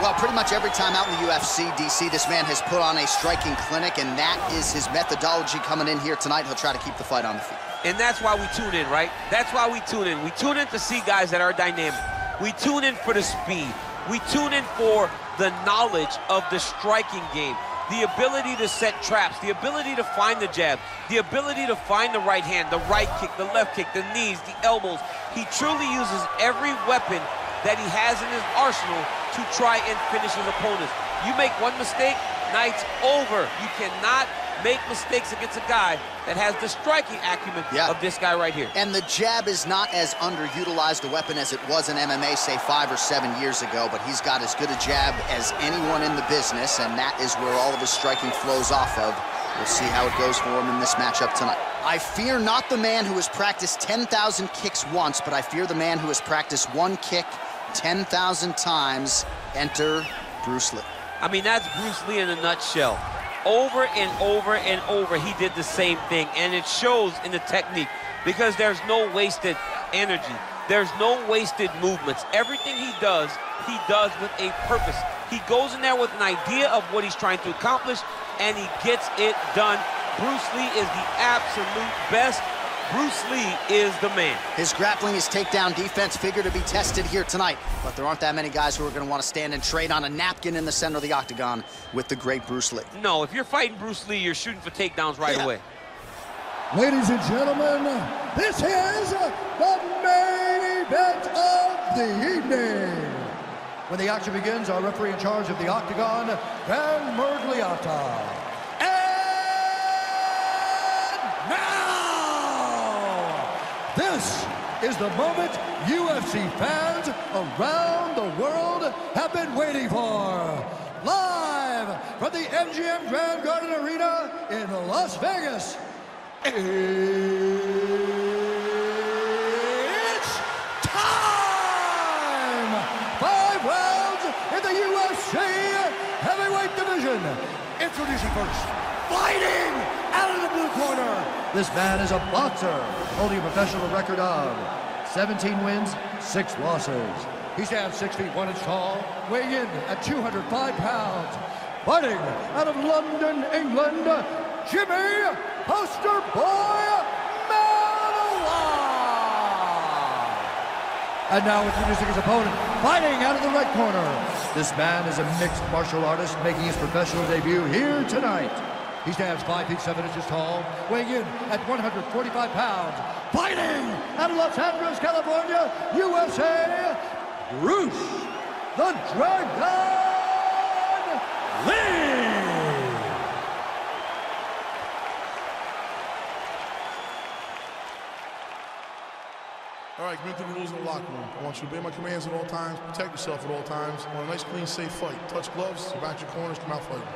Well, pretty much every time out in the UFC, DC, this man has put on a striking clinic, and that is his methodology coming in here tonight. He'll try to keep the fight on the feet. And that's why we tune in, right? That's why we tune in. We tune in to see guys that are dynamic. We tune in for the speed. We tune in for the knowledge of the striking game, the ability to set traps, the ability to find the jab, the ability to find the right hand, the right kick, the left kick, the knees, the elbows. He truly uses every weapon that he has in his arsenal to try and finish his opponents. You make one mistake, night's over. You cannot make mistakes against a guy that has the striking acumen yeah. of this guy right here. And the jab is not as underutilized a weapon as it was in MMA, say, five or seven years ago, but he's got as good a jab as anyone in the business, and that is where all of his striking flows off of. We'll see how it goes for him in this matchup tonight. I fear not the man who has practiced 10,000 kicks once, but I fear the man who has practiced one kick 10,000 times. Enter Bruce Lee. I mean, that's Bruce Lee in a nutshell. Over and over and over, he did the same thing, and it shows in the technique because there's no wasted energy. There's no wasted movements. Everything he does, he does with a purpose. He goes in there with an idea of what he's trying to accomplish, and he gets it done. Bruce Lee is the absolute best Bruce Lee is the man. His grappling, his takedown defense figure to be tested here tonight, but there aren't that many guys who are going to want to stand and trade on a napkin in the center of the octagon with the great Bruce Lee. No, if you're fighting Bruce Lee, you're shooting for takedowns right yeah. away. Ladies and gentlemen, this is the main event of the evening. When the action begins, our referee in charge of the octagon, Dan Miragliotta. This is the moment UFC fans around the world have been waiting for. Live from the MGM Grand Garden Arena in Las Vegas. It's time! Five rounds in the UFC heavyweight division. Introducing first, fighting blue corner, this man is a boxer, holding a professional record of 17 wins, 6 losses. He stands 6 feet 1 inch tall, weighing in at 205 pounds. Fighting out of London, England, Jimi Poster Boy! And now introducing his opponent, fighting out of the red corner. This man is a mixed martial artist making his professional debut here tonight. He stands 5 feet 7 inches tall, weighing in at 145 pounds. Fighting out of Los Angeles, California, USA, Bruce the Dragon Lee! All right, commit to the rules in the locker room. I want you to obey my commands at all times, protect yourself at all times. I want a nice, clean, safe fight. Touch gloves, back your corners, come out fighting.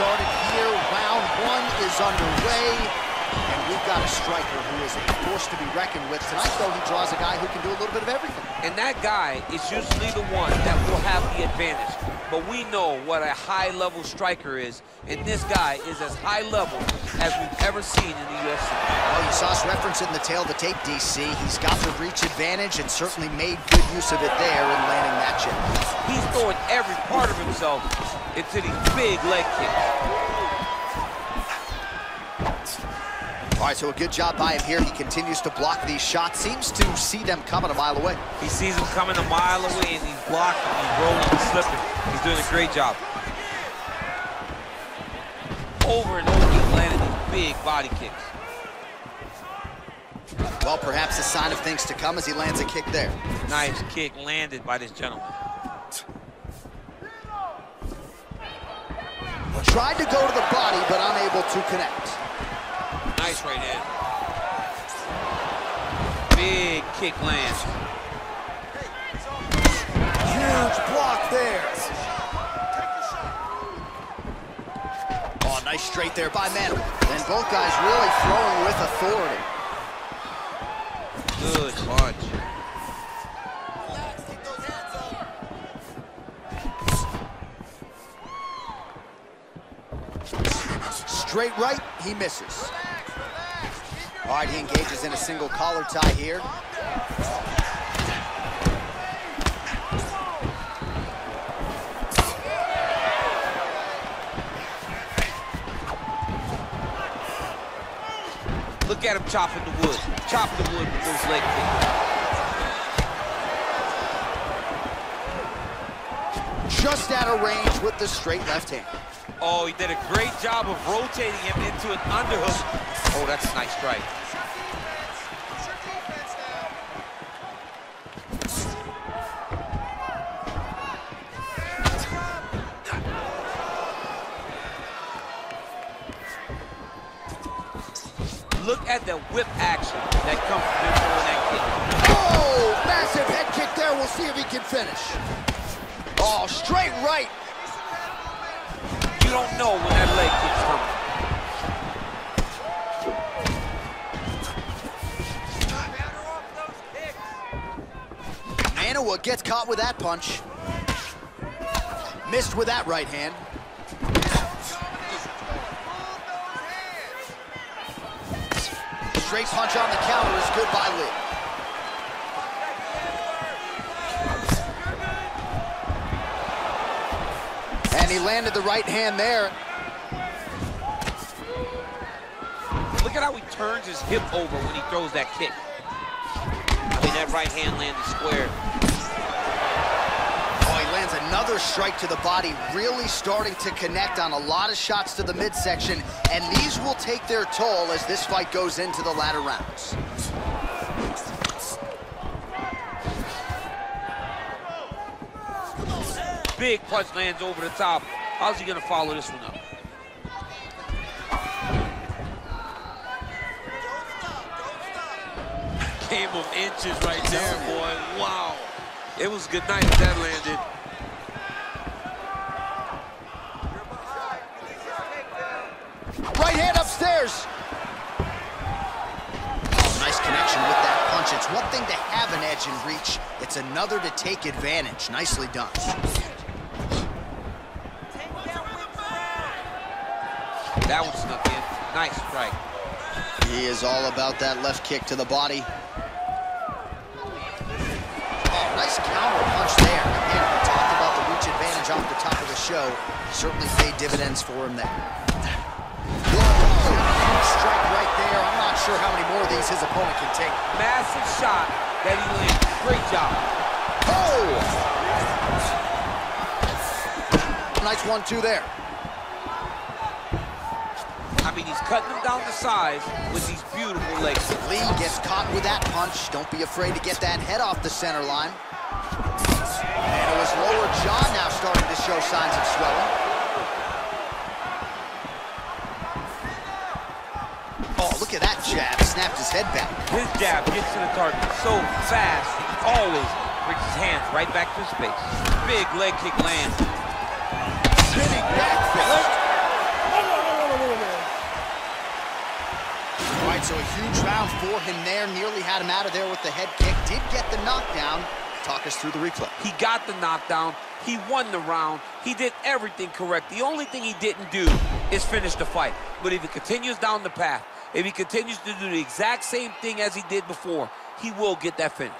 started here. Round one is underway. And we've got a striker who is a force to be reckoned with. Tonight, though, he draws a guy who can do a little bit of everything. And that guy is usually the one that will have the advantage. But we know what a high-level striker is, and this guy is as high level as we've ever seen in the UFC. Well, you saw us reference in the tale of the tape, DC. He's got the reach advantage and certainly made good use of it there in landing that chip. He's throwing every part of himself into these big leg kicks. All right, so a good job by him here. He continues to block these shots. Seems to see them coming a mile away. He sees them coming a mile away, and he's blocking, he's rolling, he's slipping. He's doing a great job. Over and over, he's landing these big body kicks. Well, perhaps a sign of things to come as he lands a kick there. Nice kick landed by this gentleman. Tried to go to the body, but unable to connect. Nice right hand. Big kick lands. Huge block there. Oh, nice straight there by Manu. And both guys really throwing with authority. Good punch. Straight right, he misses. All right, he engages in a single collar tie here. Look at him chopping the wood. Chopping the wood with those leg kicks. Just out of range with the straight left hand. Oh, he did a great job of rotating him into an underhook. Oh, that's a nice strike. We'll see if he can finish. Oh, straight right. You don't know when that leg kick's coming. Manuwa gets caught with that punch. Missed with that right hand. Straight punch on the counter is good by Lee. And he landed the right hand there. Look at how he turns his hip over when he throws that kick. I mean, that right hand landed square. Oh, he lands another strike to the body, really starting to connect on a lot of shots to the midsection, and these will take their toll as this fight goes into the latter rounds. Big punch lands over the top. How's he gonna follow this one up? Game of inches right there, boy. Wow. It was a good night if that landed. Right hand upstairs. Oh, nice connection with that punch. It's one thing to have an edge and reach. It's another to take advantage. Nicely done. That one snuck in. Nice strike. He is all about that left kick to the body. Oh, nice counter punch there. Again, we talked about the reach advantage off the top of the show. Certainly paid dividends for him there. Whoa, strike right there. I'm not sure how many more of these his opponent can take. Massive shot that he landed. Great job. Oh! Nice one-two there. I mean, he's cutting them down to size with these beautiful legs. Lee gets caught with that punch. Don't be afraid to get that head off the center line. And it was lower jaw now starting to show signs of swelling. Oh, look at that jab. Snapped his head back. His jab gets to the target so fast, he always brings his hands right back to his face. Big leg kick lands. Spinning back fist. All right, so a huge round for him there. Nearly had him out of there with the head kick. Did get the knockdown. Talk us through the replay. He got the knockdown. He won the round. He did everything correct. The only thing he didn't do is finish the fight. But if he continues down the path, if he continues to do the exact same thing as he did before, he will get that finish.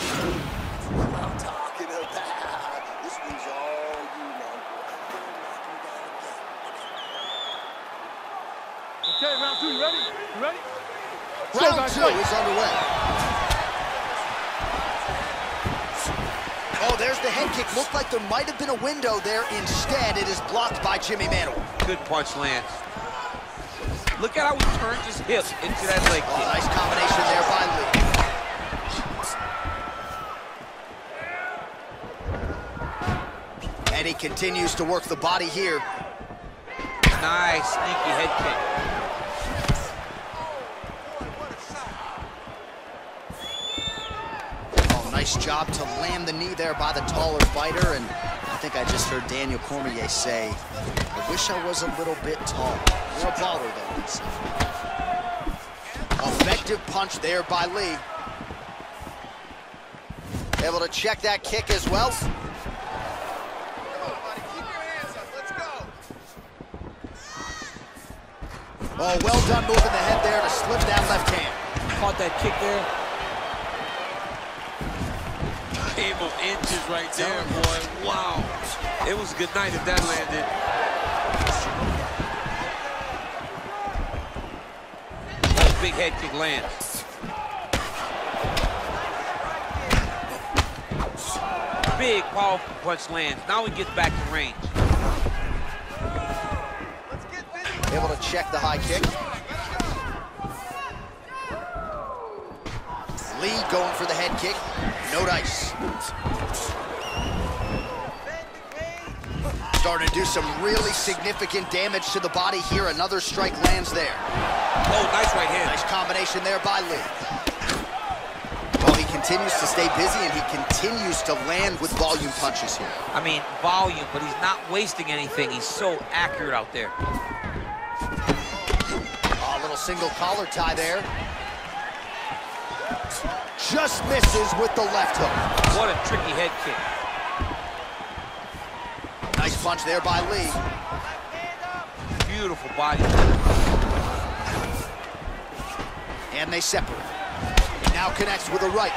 I'm talking about. This one's all you, man. Okay, round two, you ready? You ready? Round guys, two go. is underway. Oh, there's the head kick. Looked like there might have been a window there. Instead, it is blocked by Jimi Manuwa. Good punch Lance. Look at how he turns his hip into that leg Oh, kick. nice combination there by Lee. And he continues to work the body here. Nice sneaky head kick. Nice job to land the knee there by the taller fighter, and I think I just heard Daniel Cormier say, I wish I was a little bit taller. You're a baller, though, Effective punch there by Lee. Able to check that kick as well. Oh, well done moving the head there to slip that left hand. Caught that kick there. Game of inches right there, boy. Wow. It was a good night if that landed. That big head kick lands. Big, powerful punch lands. Now he gets back to range. Able to check the high kick. Lee going for the head kick. No dice. Starting to do some really significant damage to the body here. Another strike lands there. Oh, nice right hand. Nice combination there by Lee. Well, he continues to stay busy and he continues to land with volume punches here. I mean, volume, but he's not wasting anything. He's so accurate out there. Oh, a little single collar tie there. Just misses with the left hook. What a tricky head kick. Nice punch there by Lee. Beautiful body. And they separate. Now connects with a right.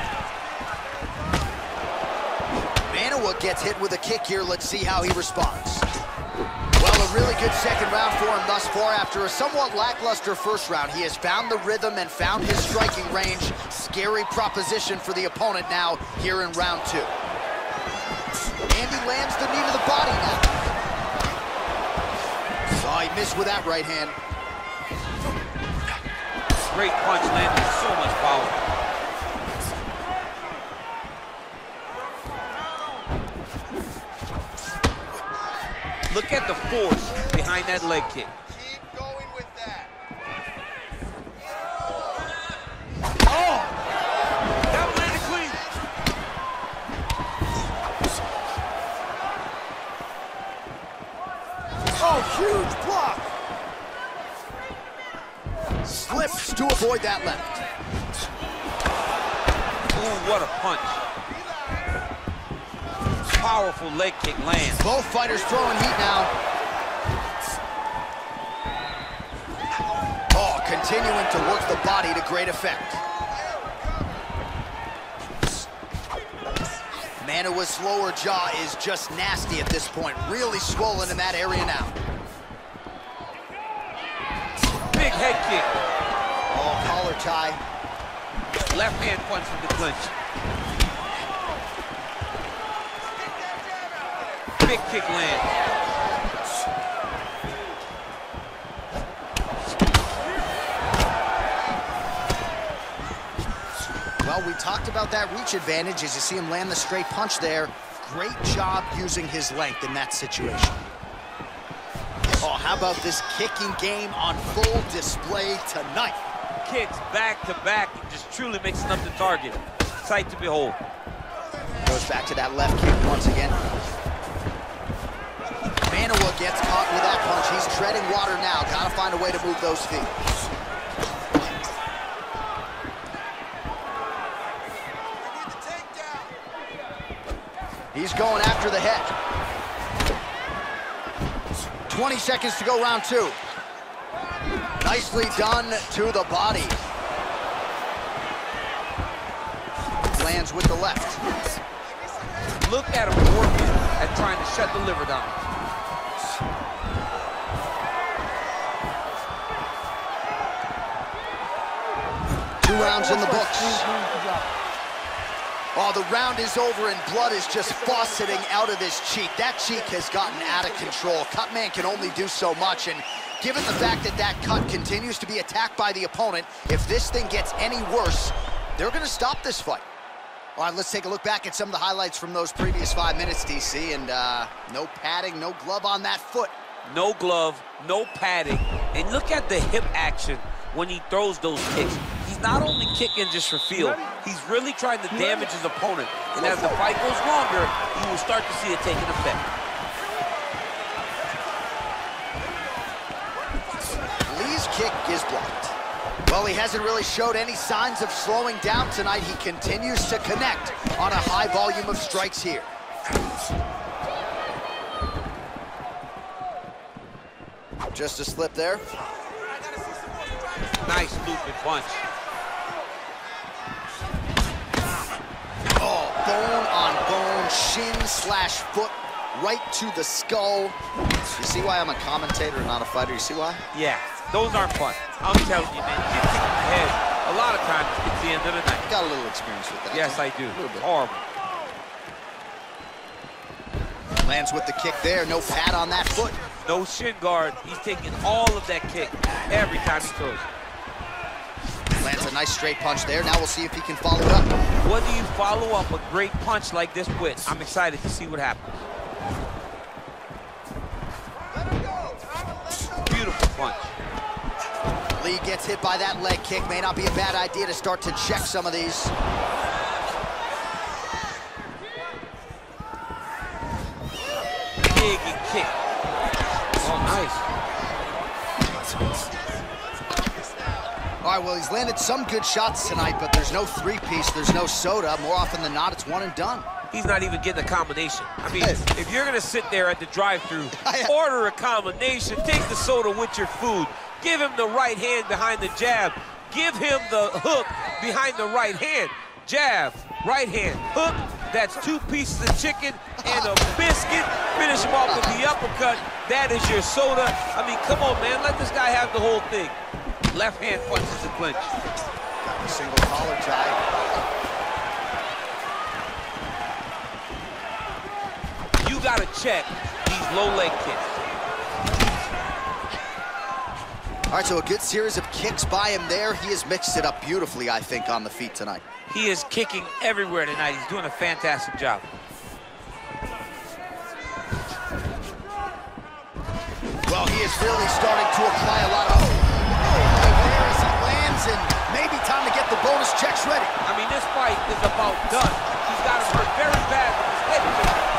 Manuwa gets hit with a kick here. Let's see how he responds. Well, a really good second round for him thus far. After a somewhat lackluster first round, he has found the rhythm and found his striking range. Scary proposition for the opponent now here in round two. Andy lands the knee to the body now. Oh, he missed with that right hand. Great punch landed with so much power. Look at the force behind that leg kick. Keep going with that. Oh! That landed clean. Oh, huge block. Slips to avoid that left. Ooh, what a punch. Powerful leg kick lands. Both fighters throwing heat now. Oh, continuing to work the body to great effect. Manuwa's lower jaw is just nasty at this point. Really swollen in that area now. Big head kick. Left hand punch from the clinch. Big kick lands. Well, we talked about that reach advantage as you see him land the straight punch there. Great job using his length in that situation. Oh, how about this kicking game on full display tonight? Kicks back to back and just truly mixing up the target. Sight to behold. Goes back to that left kick once again. Manuwa gets caught with that punch. He's treading water now. Gotta find a way to move those feet. He's going after the head. 20 seconds to go round two. Nicely done to the body. Lands with the left. Look at him working at trying to shut the liver down. Two rounds in the books. Oh, the round is over and blood is just fauceting out of his cheek. That cheek has gotten out of control. Cutman can only do so much, and given the fact that that cut continues to be attacked by the opponent, if this thing gets any worse, they're gonna stop this fight. All right, let's take a look back at some of the highlights from those previous five minutes, DC, and uh, no padding, no glove on that foot. No glove, no padding. And look at the hip action when he throws those kicks. He's not only kicking just for feel, he's really trying to damage his opponent. And as the fight goes longer, you will start to see it taking effect. Lee's kick is blocked. Well, he hasn't really showed any signs of slowing down tonight. He continues to connect on a high volume of strikes here. Just a slip there. Nice looping punch. Oh, bone on bone, shin slash foot, right to the skull. You see why I'm a commentator and not a fighter? You see why? Yeah, those aren't fun. I'm telling you, man. Get kicked in the head. A lot of times, it's the end of the night. Got a little experience with that. Yes, I do. A little bit. Horrible. Lands with the kick there. No pad on that foot. No shin guard. He's taking all of that kick every time he throws. Lands a nice straight punch there. Now we'll see if he can follow it up. What do you follow up a great punch like this with? I'm excited to see what happens. Beautiful punch. Lee gets hit by that leg kick. May not be a bad idea to start to check some of these. Big kick. Oh, nice. All right, well, he's landed some good shots tonight, but there's no three-piece, there's no soda. More often than not, it's one and done. He's not even getting a combination. I mean, if you're gonna sit there at the drive-through, order a combination, take the soda with your food, give him the right hand behind the jab, give him the hook behind the right hand. Jab, right hand, hook, that's two pieces of chicken and a biscuit. Finish him off with the uppercut. That is your soda. I mean, come on, man, let this guy have the whole thing. Left hand punches the clinch. Got the single collar tie. You gotta check these low leg kicks. All right, so a good series of kicks by him there. He has mixed it up beautifully, I think, on the feet tonight. He is kicking everywhere tonight. He's doing a fantastic job. Well, he is really starting to apply a lot of... Oh, there as he lands, and maybe time to get the bonus checks ready. I mean, this fight is about done. He's got him hurt very bad with his head.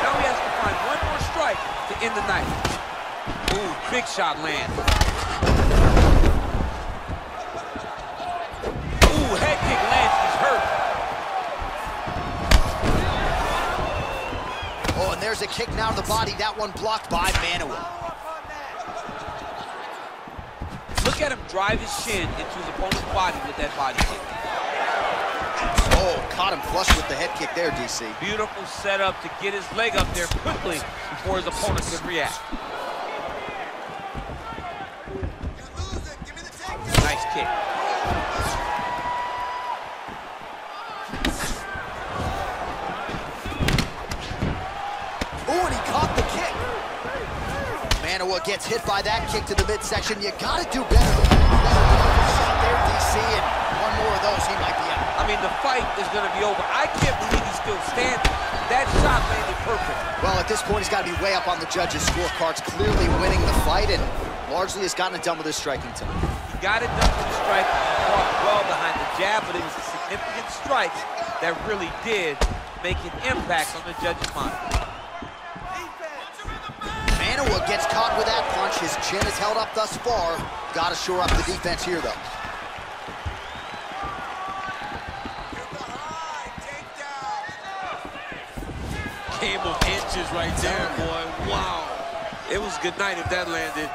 Now he has to find one more strike to end the night. Ooh, big shot land. There's a kick now to the body. That one blocked by Manuwa. Look at him drive his shin into his opponent's body with that body kick. Oh, caught him flush with the head kick there, DC. Beautiful setup to get his leg up there quickly before his opponent could react. Nice kick. Oh, and he caught the kick. Gets hit by that kick to the midsection. You gotta do better. Shot there, DC, and one more of those, he might be out. I mean, the fight is going to be over. I can't believe he's still standing. That shot landed perfect. Well, at this point, he's got to be way up on the judges' scorecards, clearly winning the fight, and largely has gotten it done with his striking tonight. He got it done with the strike. He well behind the jab, but it was the significant strikes that really did make an impact on the judge's mind. Manuwa gets caught with that punch. His chin is held up thus far. Got to shore up the defense here, though. Game of inches right there, boy. Wow. It was good night if that landed.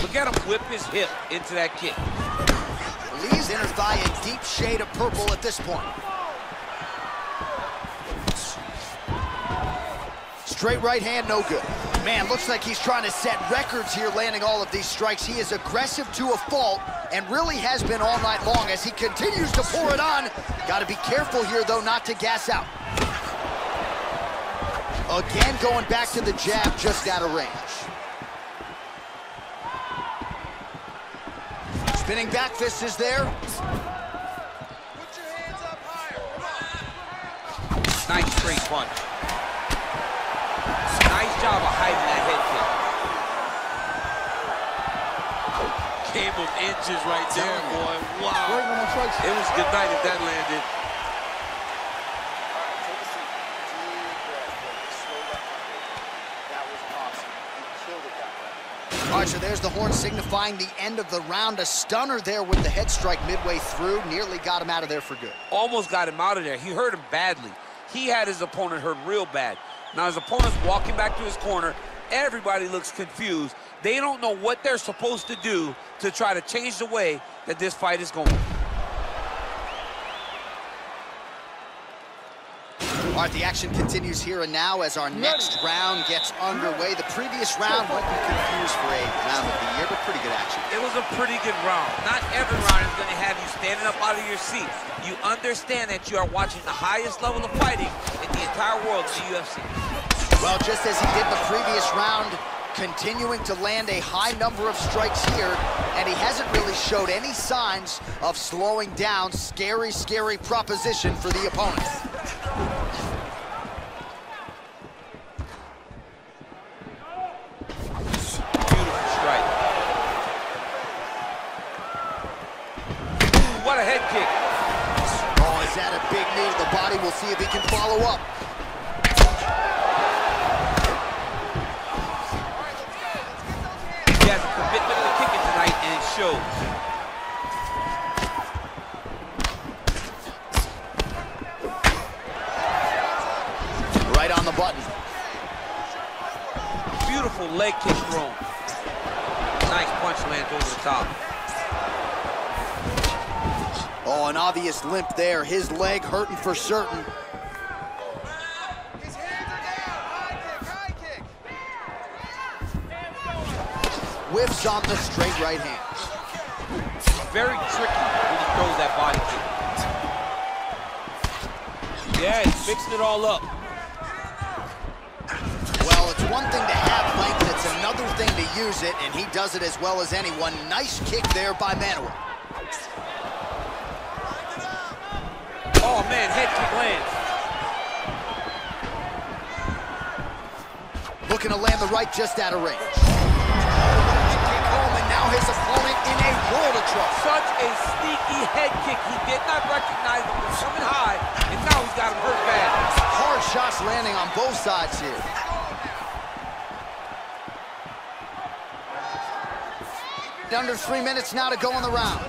Look at him whip his hip into that kick. Lee's inner thigh in deep shade of purple at this point. Straight right hand, no good. Man, looks like he's trying to set records here, landing all of these strikes. He is aggressive to a fault and really has been all night long as he continues to pour it on. Got to be careful here, though, not to gas out. Again, going back to the jab, just out of range. Spinning back fist is there. Nice straight punch. Nice job of hiding that head kick. Game of inches right there, boy. Wow. when my strikes. It was good night if that landed. All right, so there's the horn signifying the end of the round. A stunner there with the head strike midway through. Nearly got him out of there for good. Almost got him out of there. He hurt him badly. He had his opponent hurt real bad. Now his opponent's walking back to his corner, everybody looks confused. They don't know what they're supposed to do to try to change the way that this fight is going. All right, the action continues here and now as our next round gets underway. The previous round might be confused for a round of the year, but pretty good action. It was a pretty good round. Not every round is going to have you standing up out of your seat. You understand that you are watching the highest level of fighting in the entire world the UFC. Well, just as he did the previous round, continuing to land a high number of strikes here, and he hasn't really showed any signs of slowing down. Scary, scary proposition for the opponent. Beautiful strike. Ooh, what a head kick. Oh, is that a big knee to the body? We'll see if he can follow up. An limp there. His leg hurting for certain. Whiffs on the straight right hand. Very tricky when he throws that body kick. Yeah, he's fixing it all up. Well, it's one thing to have length, it's another thing to use it, and he does it as well as anyone. Nice kick there by Manuwa. Oh man, head kick lands. Looking to land the right just out of range. Kick home, and now his opponent in a world of trouble. Such a sneaky head kick. He did not recognize him was coming high, and now he's got him hurt bad. Hard shots landing on both sides here. Under three minutes now to go in the round.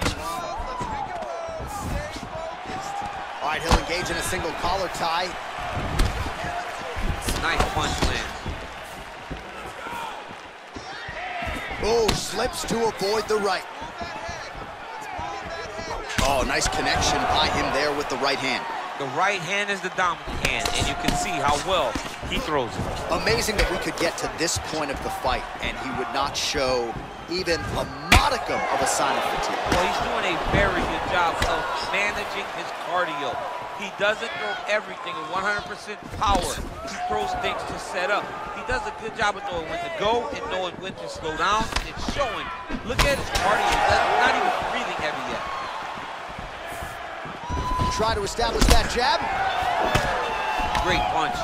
All right, he'll engage in a single collar tie. Nice punch lands. Oh, slips to avoid the right. Oh, nice connection by him there with the right hand. The right hand is the dominant hand, and you can see how well he throws it. Amazing that we could get to this point of the fight and he would not show even a modicum of a sign of fatigue. Well, he's doing a very good job of managing his cardio. He doesn't throw everything at 100% power. He throws things to set up. He does a good job of knowing when to go and knowing when to slow down, it's showing. Look at his cardio. He's not even breathing heavy yet. Try to establish that jab. Great punch.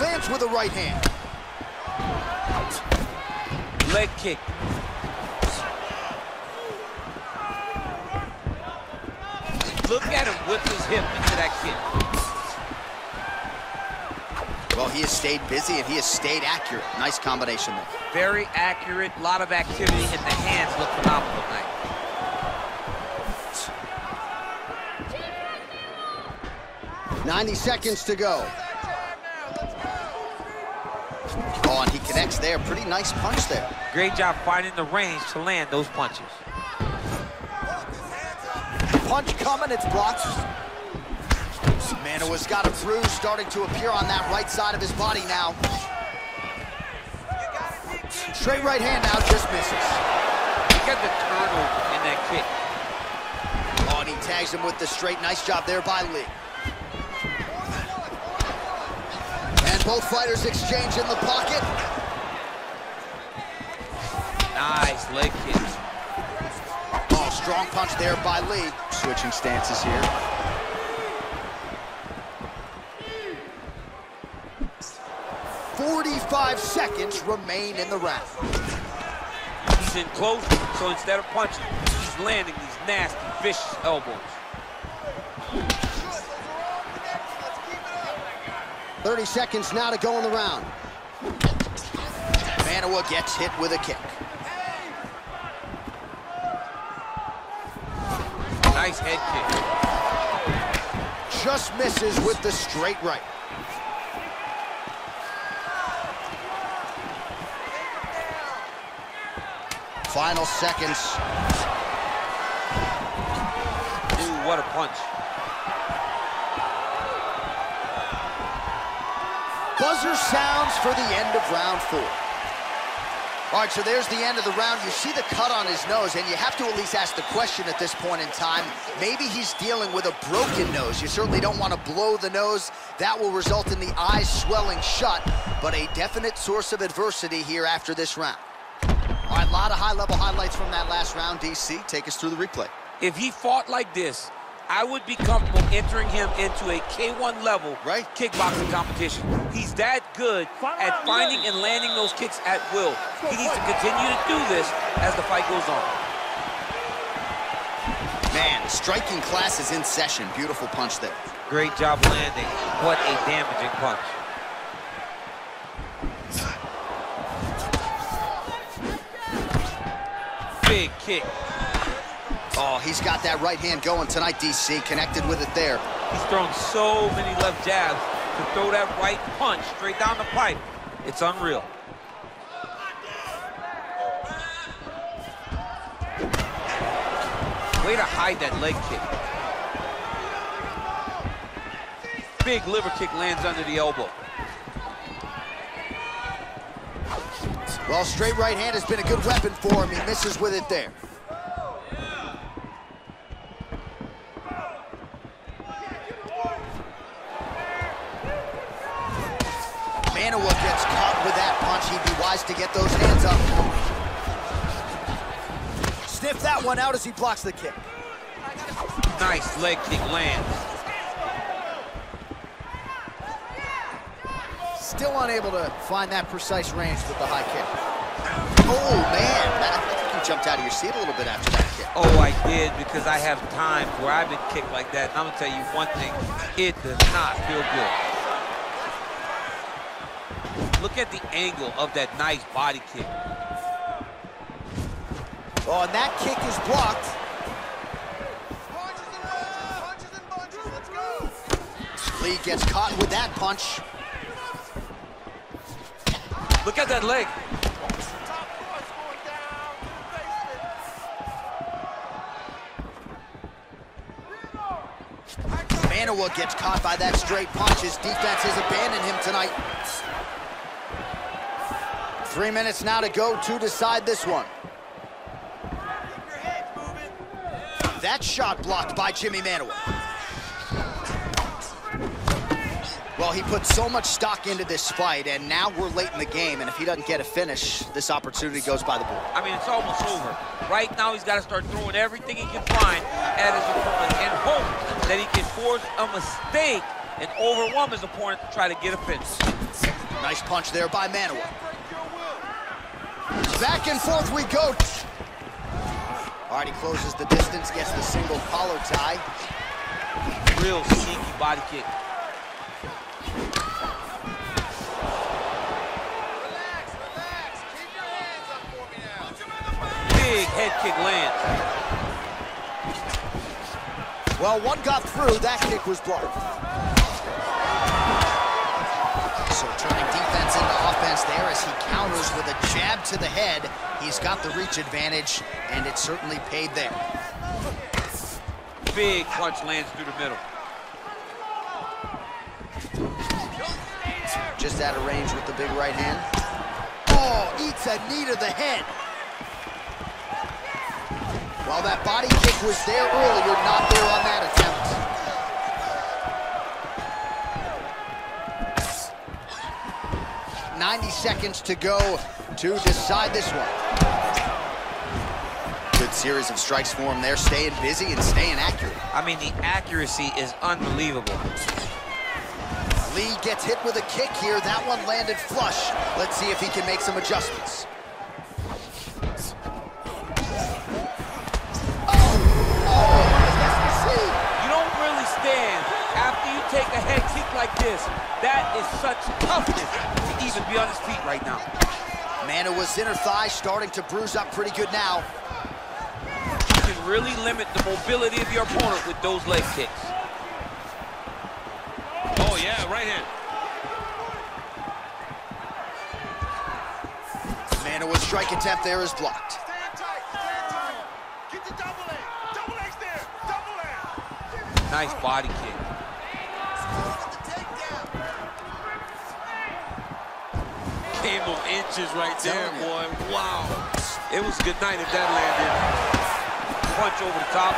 Lands with the right hand. Leg kick. Look at him whip his hip into that kick. Well, he has stayed busy and he has stayed accurate. Nice combination there. Very accurate, a lot of activity, and the hands look phenomenal tonight. Ninety seconds to go. Oh, and he connects there. Pretty nice punch there. Great job finding the range to land those punches. Punch coming, it's blocked. Manuwa's got a bruise starting to appear on that right side of his body now. Straight right hand now, just misses. Look at the turnover in that kick. Oh, and he tags him with the straight. Nice job there by Lee. And both fighters exchange in the pocket. Nice leg kick. Oh, strong punch there by Lee. Switching stances here. Forty-five seconds remain in the round. He's in close, so instead of punching, he's landing these nasty, vicious elbows. Thirty seconds now to go in the round. Manuwa gets hit with a kick. Nice head kick. Just misses with the straight right. Final seconds. Ooh, what a punch. Buzzer sounds for the end of round four. All right, so there's the end of the round. You see the cut on his nose, and you have to at least ask the question at this point in time. Maybe he's dealing with a broken nose. You certainly don't want to blow the nose. That will result in the eyes swelling shut, but a definite source of adversity here after this round. All right, a lot of high-level highlights from that last round. DC, take us through the replay. If he fought like this, I would be comfortable entering him into a K1 level right. kickboxing competition. He's that good at finding and landing those kicks at will. He needs to continue to do this as the fight goes on. Man, striking class is in session. Beautiful punch there. Great job landing. What a damaging punch. Big kick. Oh, he's got that right hand going tonight, DC. Connected with it there. He's thrown so many left jabs to throw that right punch straight down the pipe. It's unreal. Way to hide that leg kick. Big liver kick lands under the elbow. Well, straight right hand has been a good weapon for him. He misses with it there. Manuwa gets caught with that punch. He'd be wise to get those hands up. Sniff that one out as he blocks the kick. Nice leg kick lands. Still unable to find that precise range with the high kick. Oh, man. I think you jumped out of your seat a little bit after that kick. Oh, I did because I have times where I've been kicked like that. And I'm going to tell you one thing, it does not feel good. Look at the angle of that nice body kick. Oh, and that kick is blocked. Lee gets caught with that punch. Look at that leg. Manuwa gets caught by that straight punch. His defense has abandoned him tonight. Three minutes now to go to decide this one. That shot blocked by Jimi Manuwa. Well, he put so much stock into this fight, and now we're late in the game, and if he doesn't get a finish, this opportunity goes by the board. I mean, it's almost over. Right now, he's got to start throwing everything he can find at his opponent and hope that he can force a mistake and overwhelm his opponent to try to get a finish. Nice punch there by Manuwa. Back and forth we go. All right, he closes the distance, gets the single collar tie. Real sneaky body kick. Kick lands. Well, one got through, that kick was blocked. So turning defense into offense there as he counters with a jab to the head. He's got the reach advantage, and it certainly paid there. Big punch lands through the middle. Just out of range with the big right hand. Oh, eats a knee to the head. While that body kick was there earlier, not there on that attempt. 90 seconds to go to decide this one. Good series of strikes for him there, staying busy and staying accurate. I mean, the accuracy is unbelievable. Lee gets hit with a kick here. That one landed flush. Let's see if he can make some adjustments. That is such toughness to even be on his feet right now. Manuwa's inner thigh starting to bruise up pretty good now. You can really limit the mobility of your opponent with those leg kicks. Oh, yeah, right hand. Manuwa's strike attempt there is blocked. Nice body kick. Came of inches right there, boy. Wow. It was a good night if that landed. Punch over the top.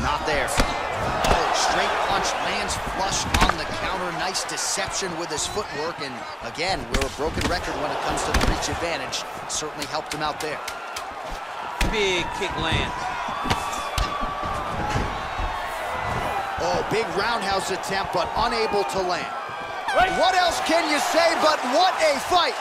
Not there. Oh, straight punch lands flush on the counter. Nice deception with his footwork. And again, we're a broken record when it comes to the reach advantage. Certainly helped him out there. Big kick lands. Oh, big roundhouse attempt, but unable to land. What else can you say but what a fight?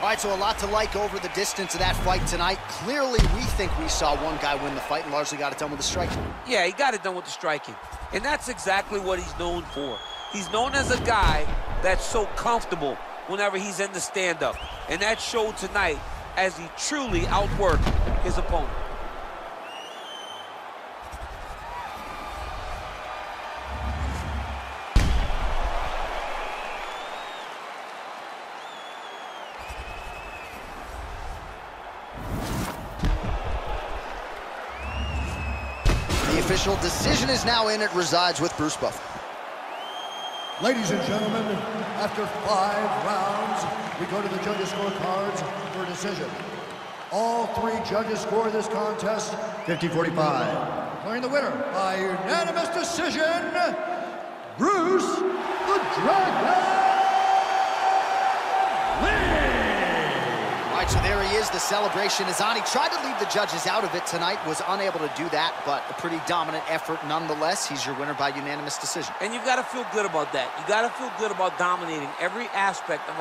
All right, so a lot to like over the distance of that fight tonight. Clearly, we think we saw one guy win the fight and largely got it done with the striking. Yeah, he got it done with the striking. And that's exactly what he's known for. He's known as a guy that's so comfortable whenever he's in the stand-up. And that showed tonight as he truly outworked his opponent. Official decision is now in. It resides with Bruce Buffer. Ladies and gentlemen, after five rounds, we go to the judges' scorecards for a decision. All three judges score this contest 50-45. Declaring the winner by unanimous decision, Bruce the Dragon right, so there he is. The celebration is on. He tried to leave the judges out of it tonight, was unable to do that, but a pretty dominant effort nonetheless. He's your winner by unanimous decision. And you've got to feel good about that. you got to feel good about dominating every aspect of